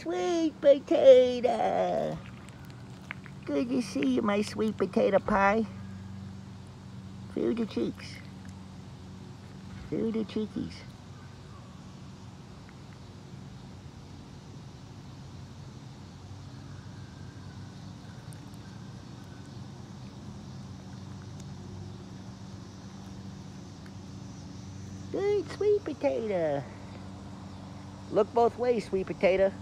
sweet potato. Good to see you, my sweet potato pie. Feel the cheeks. Feel the cheekies. Good sweet potato. Look both ways, sweet potato.